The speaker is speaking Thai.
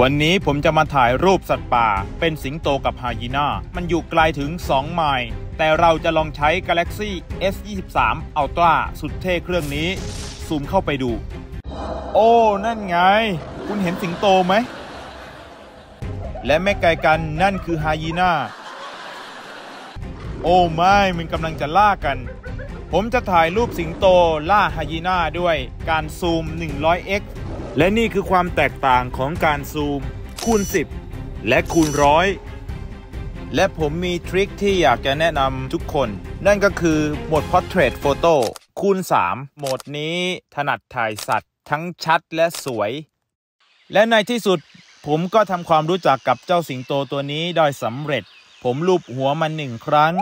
วันนี้ผมจะมาถ่ายรูปสัตว์ป่า เป็นสิงโตกับไฮยีน่า มันอยู่ไกลถึง 2 ไมล์แต่เราจะลองใช้ Galaxy S23 Ultra สุดเท่เครื่องนี้ ซูมเข้าไปดู โอ้ นั่นไง คุณเห็นสิงโตไหม และไม่ไกลกันนั่นคือไฮยีน่า โอ้ไม่ มันกำลังจะล่ากัน ผมจะถ่ายรูปสิงโตล่าไฮยีน่าด้วยการซูม 100x และนี่คือความแตกต่างของการซูม คูณ 10 และคูณร้อยและผมมีทริคที่อยากจะแนะนำทุกคน นั่นก็คือโหมด Portrait Photo คูณ 3 โหมดนี้ถนัดถ่ายสัตว์ ทั้งชัดและสวย และในที่สุดผมก็ทำความรู้จักกับเจ้าสิงโตตัวนี้ได้สำเร็จ ผมลูบหัวมันหนึ่งครั้ง